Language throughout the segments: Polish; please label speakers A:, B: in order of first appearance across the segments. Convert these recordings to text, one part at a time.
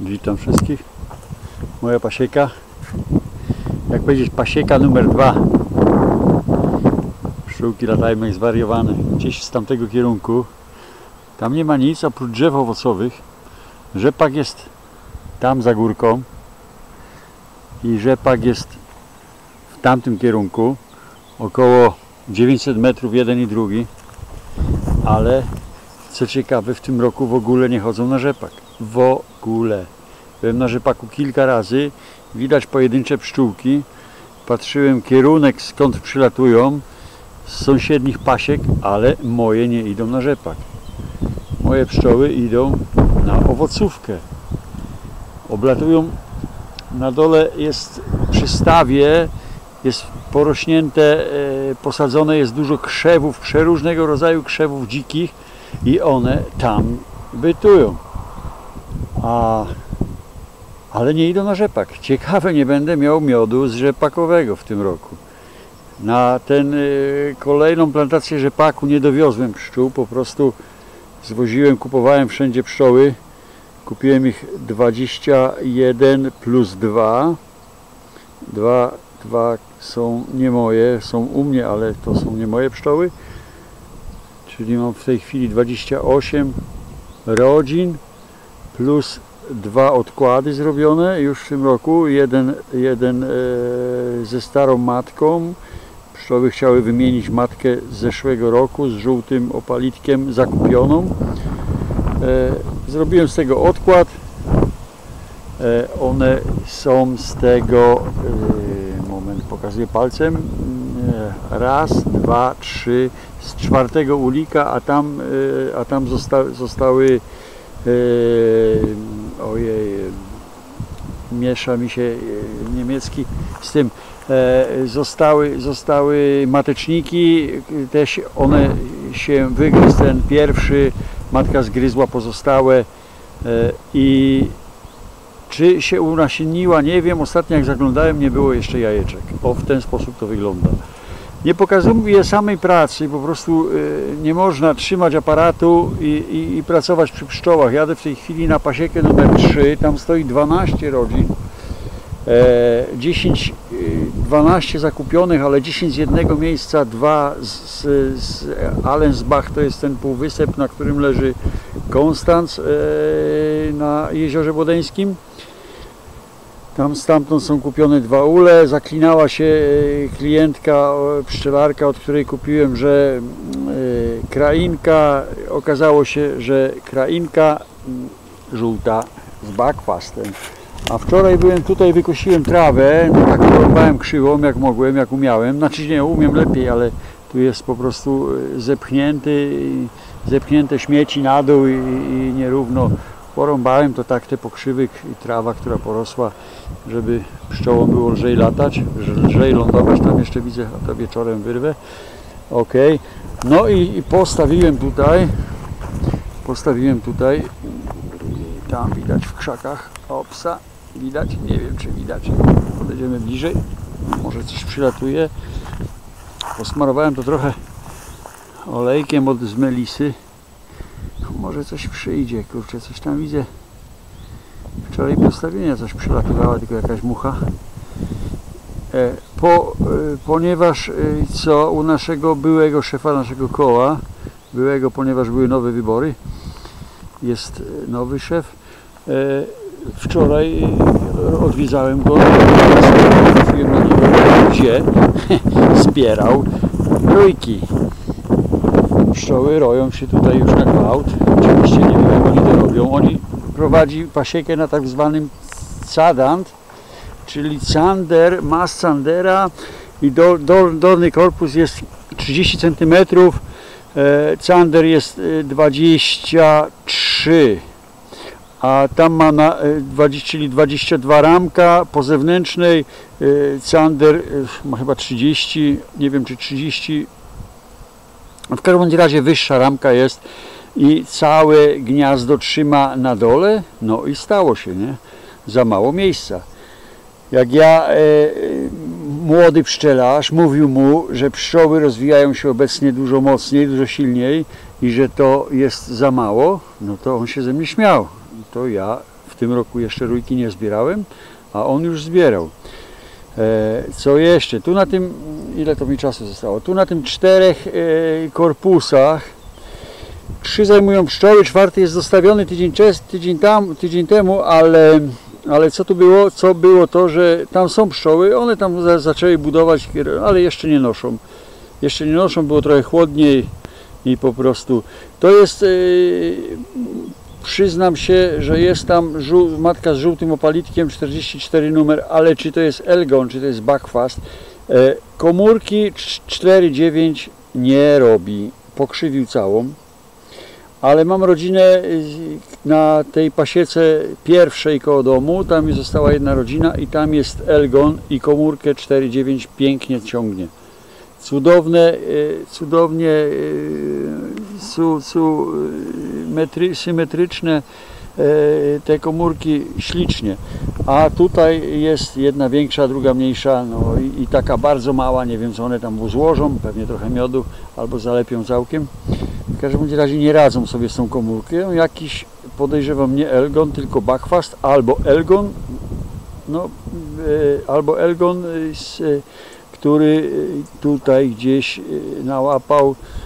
A: Witam wszystkich. Moja pasieka. Jak powiedzieć, pasieka numer dwa. Pszczółki latają zwariowane. Gdzieś z tamtego kierunku. Tam nie ma nic oprócz drzew owocowych. Rzepak jest tam za górką. I rzepak jest w tamtym kierunku. Około 900 metrów jeden i drugi. Ale co ciekawe, w tym roku w ogóle nie chodzą na rzepak. W ogóle. Byłem na rzepaku kilka razy. Widać pojedyncze pszczółki. Patrzyłem kierunek skąd przylatują z sąsiednich pasiek, ale moje nie idą na rzepak. Moje pszczoły idą na owocówkę. Oblatują. Na dole jest przy stawie jest porośnięte, e, posadzone jest dużo krzewów, przeróżnego rodzaju krzewów dzikich i one tam bytują. A, ale nie idą na rzepak. Ciekawe, nie będę miał miodu z rzepakowego w tym roku. Na ten y, kolejną plantację rzepaku nie dowiozłem pszczół, po prostu zwoziłem, kupowałem wszędzie pszczoły. Kupiłem ich 21 plus 2. Dwa, dwa są nie moje, są u mnie, ale to są nie moje pszczoły czyli mam w tej chwili 28 rodzin plus dwa odkłady zrobione już w tym roku. Jeden, jeden e, ze starą matką. Pszczoły chciały wymienić matkę z zeszłego roku z żółtym opalitkiem zakupioną. E, zrobiłem z tego odkład. E, one są z tego moment pokazuję palcem raz, dwa, trzy, z czwartego ulika, a tam, e, a tam zosta, zostały e, ojej, miesza mi się e, niemiecki z tym zostały, zostały mateczniki też one się wygryzł ten pierwszy matka zgryzła pozostałe i czy się unasienniła, nie wiem. Ostatnio jak zaglądałem, nie było jeszcze jajeczek. O, w ten sposób to wygląda. Nie pokazuje samej pracy, po prostu y, nie można trzymać aparatu i, i, i, pracować przy pszczołach. Jadę w tej chwili na pasiekę numer 3, tam stoi 12 rodzin. 10, e, 12 y, zakupionych, ale 10 z jednego miejsca, dwa z, z Allensbach, to jest ten półwysep, na którym leży Konstanc e, na Jeziorze Bodeńskim. Tam stamtąd są kupione dwa ule. Zaklinała się e, klientka, pszczelarka, od której kupiłem, że e, krainka, okazało się, że krainka mm, żółta z bakwastem. A wczoraj byłem tutaj, wykosiłem trawę, no tak porwałem krzywą jak mogłem, jak umiałem. Znaczy nie, umiem lepiej, ale tu jest po prostu e, zepchnięty, zepchnięte śmieci na dół i, i nierówno porąbałem to tak te pokrzywy i trawa, która porosła, żeby pszczołom było lżej latać, lżej lądować, tam jeszcze widzę, a to wieczorem wyrwę. Ok, no i, i postawiłem tutaj, postawiłem tutaj, tam widać w krzakach. Opsa, widać, nie wiem czy widać, podejdziemy bliżej, może coś przylatuje. Posmarowałem to trochę olejkiem od z melisy może coś przyjdzie, kurczę, coś tam widzę. Wczoraj postawienia coś przylatywała, tylko jakaś mucha. E, po, e, ponieważ e, co u naszego byłego szefa naszego koła, byłego, ponieważ były nowe wybory, jest nowy szef. Wczoraj odwiedzałem go, na niego, gdzie zbierał rójki pszczoły roją się tutaj już na gwałt. Oczywiście nie wiem jak oni to robią. Oni prowadzi pasiekę na tak zwanym cadant, czyli cander, mas candera i do, do, dolny korpus jest 30 cm, e, cander jest 23 e, a tam ma na, 20, e, czyli 22 ramka po zewnętrznej cander ma chyba 30 nie wiem czy 30 w każdym razie wyższa ramka jest i całe gniazdo trzyma na dole, no i stało się, nie? Za mało miejsca. Jak ja, e, młody pszczelarz, mówił mu, że pszczoły rozwijają się obecnie dużo mocniej, dużo silniej i że to jest za mało, no to on się ze mnie śmiał. To ja w tym roku jeszcze rójki nie zbierałem, a on już zbierał. E, Co jeszcze? Tu na tym, ile to mi czasu zostało? Tu na tym czterech e, korpusach trzy zajmują pszczoły, czwarty jest zostawiony tydzień, tydzień, tam, tydzień temu, ale, ale co tu było? Co było to, że tam są pszczoły, one tam za, zaczęły budować, ale jeszcze nie noszą. Jeszcze nie noszą, było trochę chłodniej i po prostu to jest, yy, przyznam się, że jest tam matka z żółtym opalitkiem 44 numer, ale czy to jest Elgon, czy to jest Buckfast, e, komórki 4,9 nie robi, pokrzywił całą, ale mam rodzinę y, na tej pasiece pierwszej koło domu, tam mi została jedna rodzina i tam jest Elgon i komórkę 4,9 pięknie ciągnie. Cudowne, y, cudownie su, su, y, metry, symetryczne y, te komórki ślicznie. A tutaj jest jedna większa, druga mniejsza no i, i taka bardzo mała, nie wiem co one tam złożą, pewnie trochę miodu albo zalepią całkiem. W każdym razie nie radzą sobie z tą komórką. Jakiś podejrzewam nie Elgon, tylko Buckfast albo Elgon, no, e, albo Elgon, e, e, który e, tutaj gdzieś e, nałapał, e,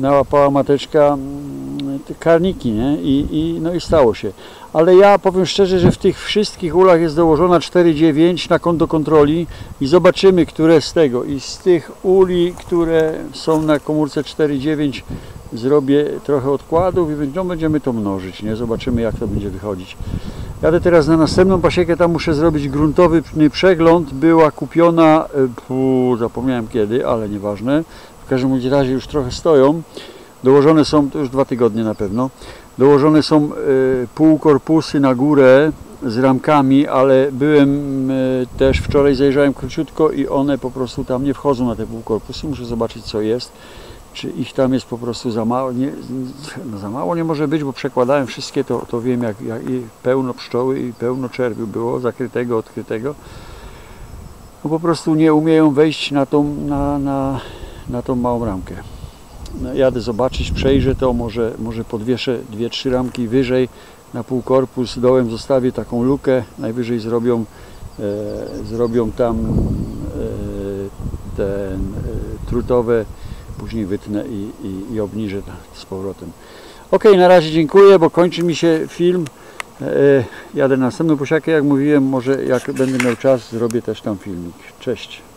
A: nałapała mateczka mm, karniki, nie? I, i, no i stało się. Ale ja powiem szczerze, że w tych wszystkich ulach jest dołożona 4,9 na konto kontroli i zobaczymy, które z tego. I z tych uli, które są na komórce 4,9 zrobię trochę odkładów i no, będziemy to mnożyć, nie? Zobaczymy jak to będzie wychodzić. Jadę teraz na następną pasiekę, tam muszę zrobić gruntowy przegląd. Była kupiona, e, pu, zapomniałem kiedy, ale nieważne. Każdym razie już trochę stoją. Dołożone są, to już dwa tygodnie na pewno, dołożone są e, półkorpusy na górę z ramkami, ale byłem e, też wczoraj zajrzałem króciutko i one po prostu tam nie wchodzą na te półkorpusy. Muszę zobaczyć co jest czy ich tam jest po prostu za mało, nie, no za mało nie może być, bo przekładałem wszystkie, to, to wiem jak, jak i pełno pszczoły i pełno czerwiu było, zakrytego, odkrytego. No po prostu nie umieją wejść na tą, na, na, na tą małą ramkę. No, jadę zobaczyć, przejrzę to, może, może podwieszę dwie, trzy ramki wyżej na półkorpus, dołem zostawię taką lukę, najwyżej zrobią, e, zrobią tam e, te e, trutowe później wytnę i, i, i obniżę z powrotem. Ok, na razie dziękuję, bo kończy mi się film. E, jadę na następną posiakę, jak mówiłem, może jak będę miał czas, zrobię też tam filmik. Cześć.